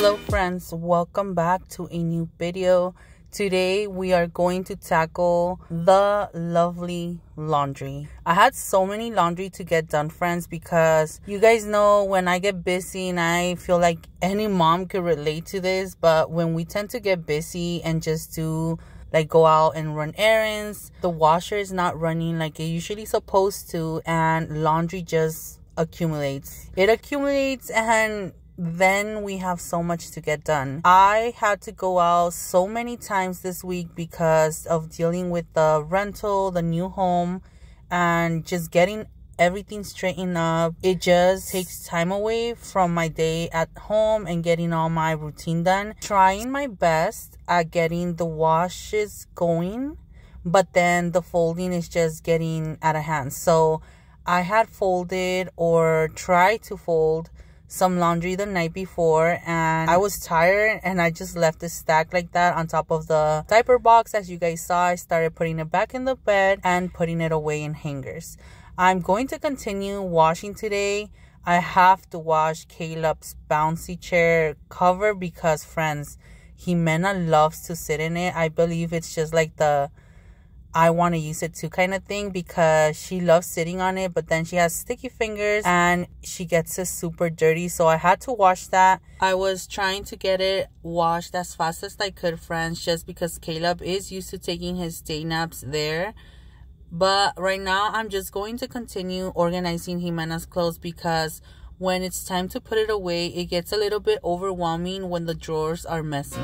Hello friends, welcome back to a new video. Today we are going to tackle the lovely laundry. I had so many laundry to get done friends because you guys know when I get busy and I feel like any mom could relate to this but when we tend to get busy and just do like go out and run errands the washer is not running like it usually supposed to and laundry just accumulates it accumulates and then we have so much to get done. I had to go out so many times this week because of dealing with the rental, the new home, and just getting everything straightened up. It just takes time away from my day at home and getting all my routine done. Trying my best at getting the washes going, but then the folding is just getting out of hand. So I had folded or tried to fold some laundry the night before and I was tired and I just left it stacked like that on top of the diaper box. As you guys saw I started putting it back in the bed and putting it away in hangers. I'm going to continue washing today. I have to wash Caleb's bouncy chair cover because friends Jimena loves to sit in it. I believe it's just like the I want to use it too kind of thing because she loves sitting on it, but then she has sticky fingers and she gets it super dirty. So I had to wash that. I was trying to get it washed as fast as I could, friends, just because Caleb is used to taking his day naps there. But right now, I'm just going to continue organizing Jimena's clothes because when it's time to put it away, it gets a little bit overwhelming when the drawers are messy.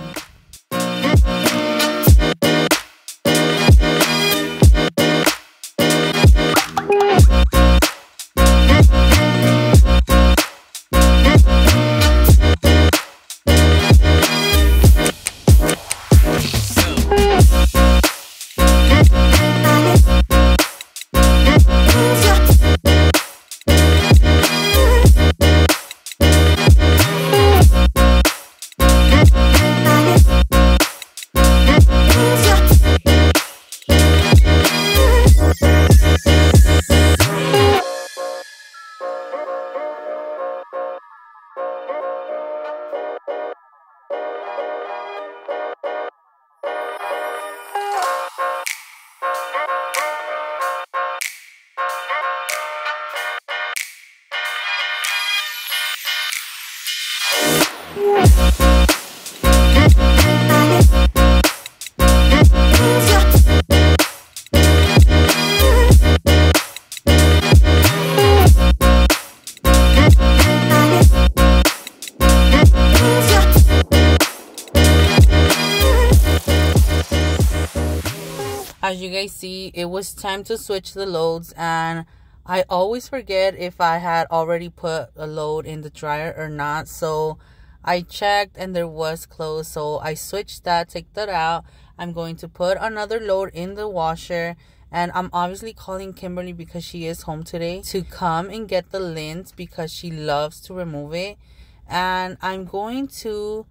As you guys see it was time to switch the loads and I always forget if I had already put a load in the dryer or not. So I checked and there was clothes so I switched that take that out I'm going to put another load in the washer and I'm obviously calling Kimberly because she is home today to come and get the lint because she loves to remove it and I'm going to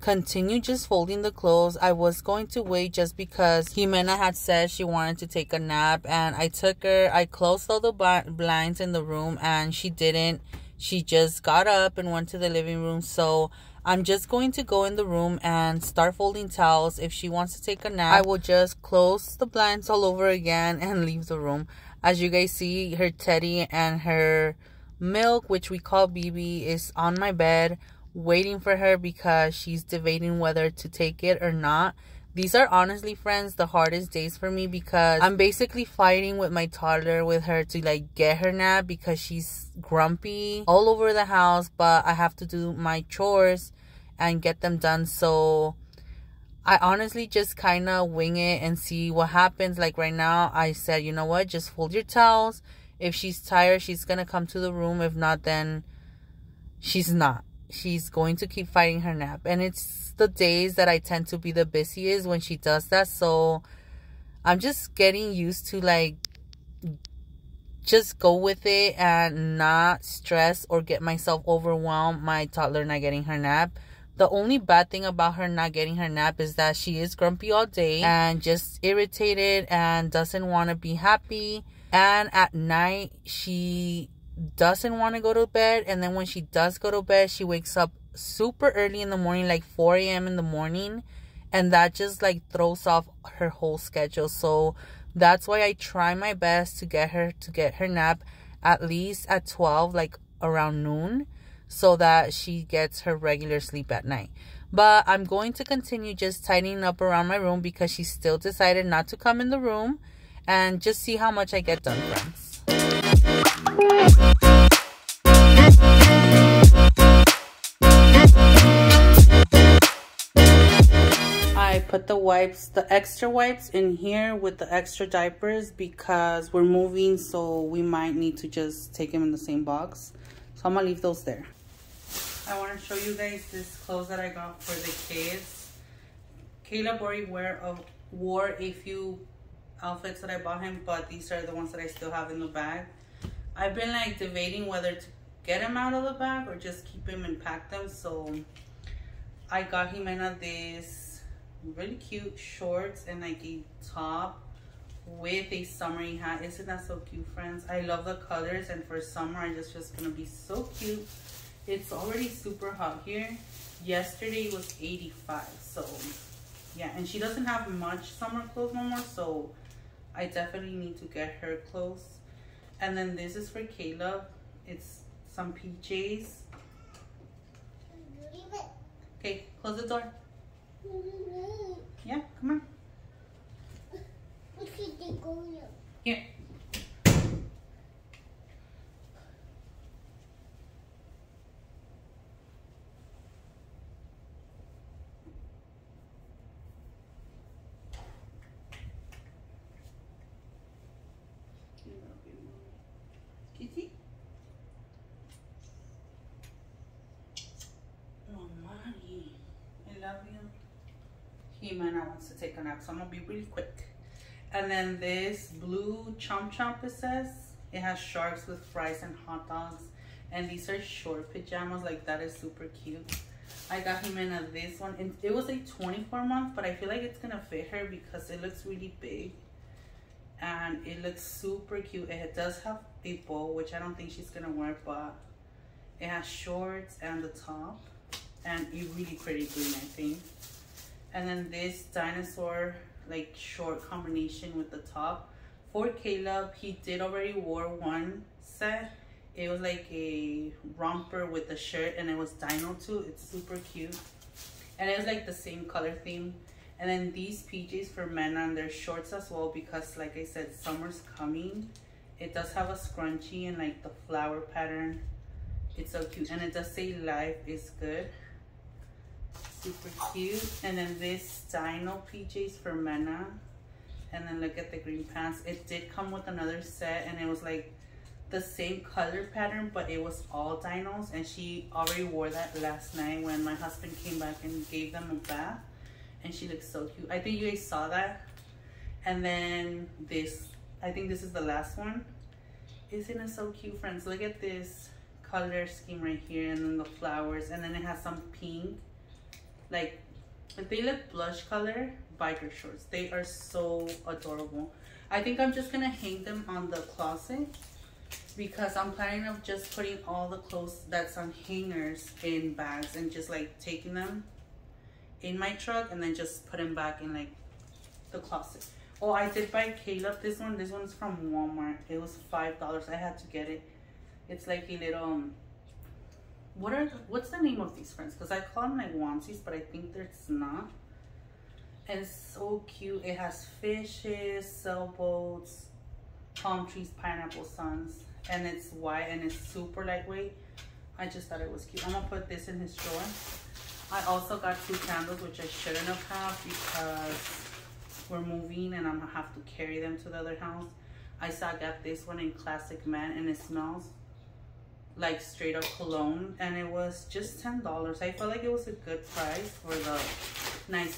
continue just folding the clothes. I was going to wait just because Jimena had said she wanted to take a nap and I took her. I closed all the blinds in the room and she didn't. She just got up and went to the living room. So I'm just going to go in the room and start folding towels. If she wants to take a nap, I will just close the blinds all over again and leave the room. As you guys see, her teddy and her milk, which we call BB, is on my bed waiting for her because she's debating whether to take it or not. These are honestly, friends, the hardest days for me because I'm basically fighting with my toddler with her to like get her nap because she's grumpy all over the house, but I have to do my chores and get them done. So I honestly just kind of wing it and see what happens. Like right now, I said, you know what, just fold your towels. If she's tired, she's going to come to the room. If not, then she's not she's going to keep fighting her nap. And it's the days that I tend to be the busiest when she does that. So I'm just getting used to like just go with it and not stress or get myself overwhelmed my toddler not getting her nap. The only bad thing about her not getting her nap is that she is grumpy all day and just irritated and doesn't want to be happy. And at night, she doesn't want to go to bed and then when she does go to bed she wakes up super early in the morning, like 4 a.m. in the morning. And that just like throws off her whole schedule. So that's why I try my best to get her to get her nap at least at 12, like around noon, so that she gets her regular sleep at night. But I'm going to continue just tidying up around my room because she still decided not to come in the room and just see how much I get done, friends. Put the wipes, the extra wipes in here with the extra diapers because we're moving so we might need to just take them in the same box. So I'm gonna leave those there. I wanna show you guys this clothes that I got for the kids. Caleb already wear a, wore a few outfits that I bought him, but these are the ones that I still have in the bag. I've been like debating whether to get him out of the bag or just keep him and pack them. So I got him in a this really cute shorts and like a top with a summery hat. Isn't that so cute, friends? I love the colors and for summer, I just just gonna be so cute. It's already super hot here. Yesterday was 85, so yeah. And she doesn't have much summer clothes no more, so I definitely need to get her clothes. And then this is for Caleb. It's some PJs. Okay, close the door. Yeah, come on. Here. Kitty? Oh, mommy. I love you. Jimena wants to take a nap, so I'm gonna be really quick. And then this blue chomp chomp, it says. It has sharks with fries and hot dogs. And these are short pajamas, like that is super cute. I got him in this one. And it was a 24 month, but I feel like it's gonna fit her because it looks really big. And it looks super cute. It does have a bow, which I don't think she's gonna wear, but it has shorts and the top. And a really pretty green, I think and then this dinosaur like short combination with the top. For Caleb he did already wore one set. It was like a romper with a shirt and it was dino too. It's super cute. And it was like the same color theme. And then these PJs for men and their shorts as well because like I said summer's coming. It does have a scrunchie and like the flower pattern. It's so cute. And it does say life is good super cute. And then this Dino PJs for Mena. And then look at the green pants. It did come with another set and it was like the same color pattern, but it was all dinos. And she already wore that last night when my husband came back and gave them a bath. And she looks so cute. I think you guys saw that. And then this, I think this is the last one. Isn't it so cute, friends? Look at this color scheme right here and then the flowers. And then it has some pink like they look blush color biker shorts. They are so adorable. I think i'm just gonna hang them on the closet because i'm planning of just putting all the clothes that's on hangers in bags and just like taking them in my truck and then just put them back in like the closet. Oh i did buy caleb this one. This one's from walmart. It was five dollars. I had to get it. It's like a little um, what are what's the name of these friends? Because i call them like onesies but i think it's not. And it's so cute. It has fishes sailboats palm trees pineapple suns and it's white and it's super lightweight. I just thought it was cute. I'm gonna put this in his drawer. I also got two candles which i shouldn't have had because we're moving and i'm gonna have to carry them to the other house. I saw i got this one in classic man and it smells like straight up cologne and it was just ten dollars. I felt like it was a good price for the nice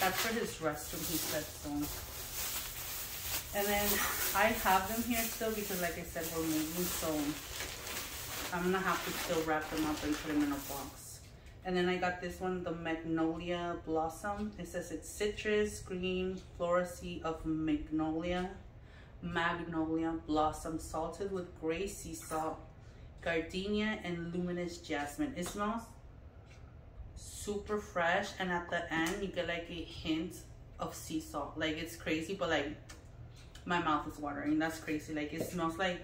that's for his restroom he said so. And then i have them here still because like i said we're moving so i'm gonna have to still wrap them up and put them in a box. And then i got this one the magnolia blossom. It says it's citrus green floracy of magnolia magnolia blossom salted with gray sea salt gardenia and luminous jasmine. It smells super fresh and at the end you get like a hint of sea salt. Like it's crazy but like my mouth is watering. That's crazy. Like it smells like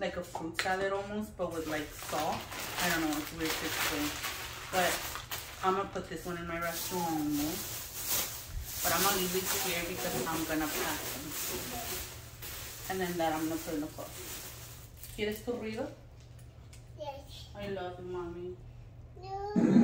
like a fruit salad almost but with like salt. I don't know, it's weird to explain. But I'm gonna put this one in my restaurant. But I'm gonna leave it here because I'm gonna pack them. And then that I'm gonna put in the pot. ¿Quieres tu ruido? Yes. I love you, mommy. No.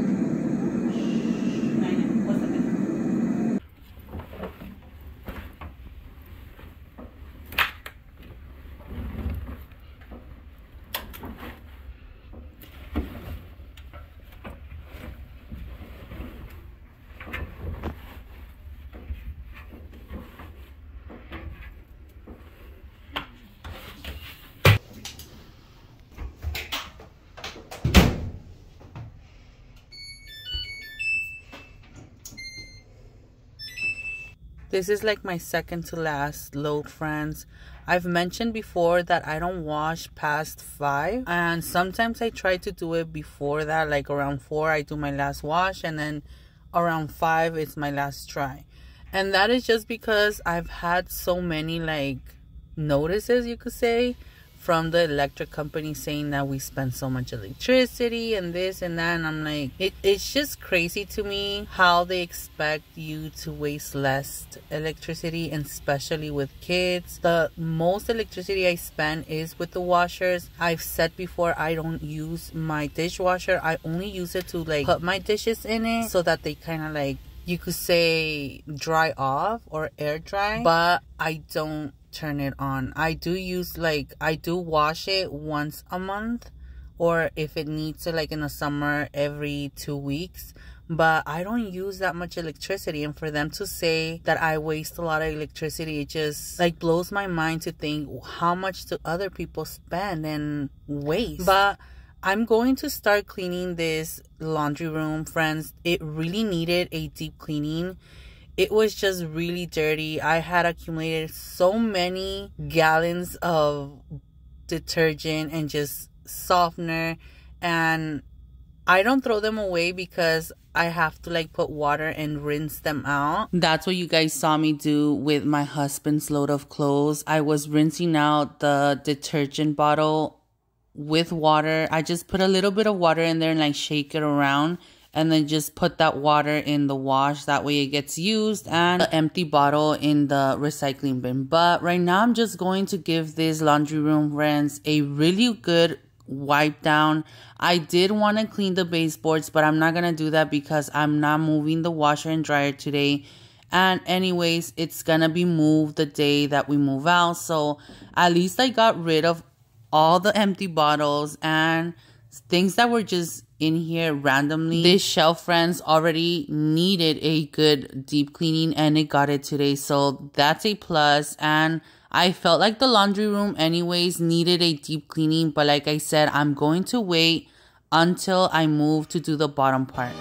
This is like my second to last load, friends. I've mentioned before that I don't wash past 5 and sometimes I try to do it before that like around 4 I do my last wash and then around 5 it's my last try. And that is just because I've had so many like notices you could say from the electric company saying that we spend so much electricity and this and that and i'm like it, it's just crazy to me how they expect you to waste less electricity and especially with kids. The most electricity i spend is with the washers. I've said before i don't use my dishwasher. I only use it to like put my dishes in it so that they kind of like you could say dry off or air dry. But i don't turn it on. I do use like I do wash it once a month or if it needs to like in the summer every 2 weeks. But I don't use that much electricity. And for them to say that I waste a lot of electricity it just like blows my mind to think how much do other people spend and waste. But I'm going to start cleaning this laundry room. Friends it really needed a deep cleaning it was just really dirty. I had accumulated so many gallons of detergent and just softener and I don't throw them away because I have to like put water and rinse them out. That's what you guys saw me do with my husband's load of clothes. I was rinsing out the detergent bottle with water. I just put a little bit of water in there and like shake it around and then just put that water in the wash. That way it gets used and an empty bottle in the recycling bin. But right now i'm just going to give this laundry room rinse a really good wipe down. I did want to clean the baseboards but i'm not gonna do that because i'm not moving the washer and dryer today. And anyways it's gonna be moved the day that we move out. So at least i got rid of all the empty bottles and things that were just in here randomly. This shelf, friends, already needed a good deep cleaning and it got it today. So that's a plus. And I felt like the laundry room anyways needed a deep cleaning. But like I said, I'm going to wait until I move to do the bottom part.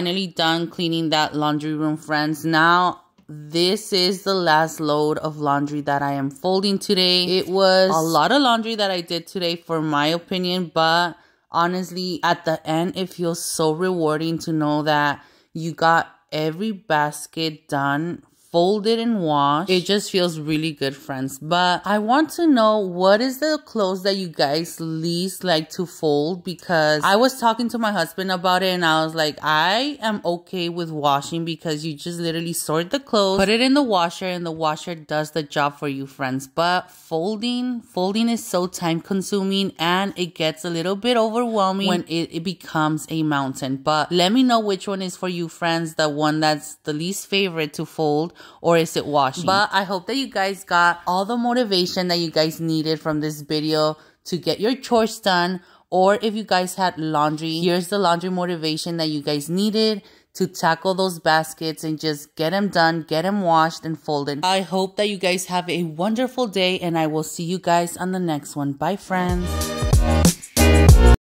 Finally done cleaning that laundry room, friends. Now, this is the last load of laundry that I am folding today. It was a lot of laundry that I did today, for my opinion, but honestly, at the end, it feels so rewarding to know that you got every basket done folded and washed. It just feels really good, friends. But I want to know what is the clothes that you guys least like to fold because I was talking to my husband about it and I was like, I am okay with washing because you just literally sort the clothes, put it in the washer and the washer does the job for you, friends. But folding, folding is so time consuming and it gets a little bit overwhelming when it, it becomes a mountain. But let me know which one is for you, friends. The one that's the least favorite to fold or is it washing? But I hope that you guys got all the motivation that you guys needed from this video to get your chores done. Or if you guys had laundry, here's the laundry motivation that you guys needed to tackle those baskets and just get them done, get them washed and folded. I hope that you guys have a wonderful day and I will see you guys on the next one. Bye friends.